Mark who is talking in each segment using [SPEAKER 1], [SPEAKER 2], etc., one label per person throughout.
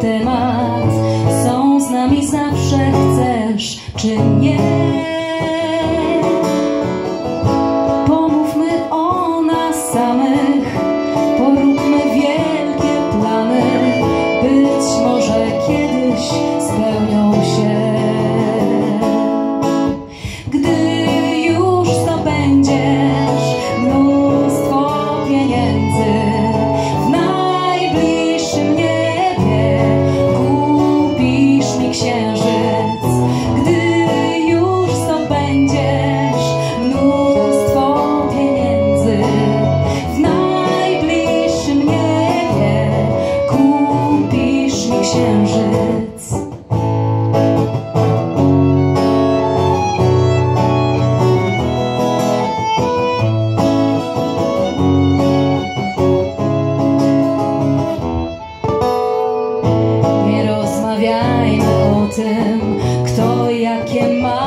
[SPEAKER 1] temat Są z nami zawsze chcesz, czy nie? o kto jakie ma.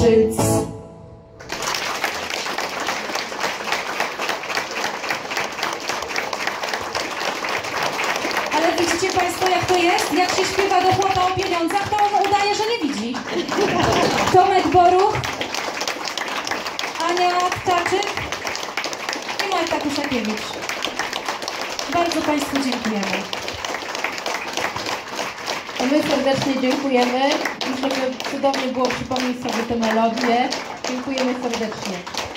[SPEAKER 2] Ale widzicie Państwo, jak to jest? Jak się śpiewa do chłopa o pieniądzach, to on udaje, że nie widzi. Tomek Boruch, Ania Tkaczyk i Marta Kuszakiewicz. Bardzo Państwu dziękujemy.
[SPEAKER 3] My serdecznie dziękujemy i żeby cudownie było przypomnieć sobie te melodie. Dziękujemy serdecznie.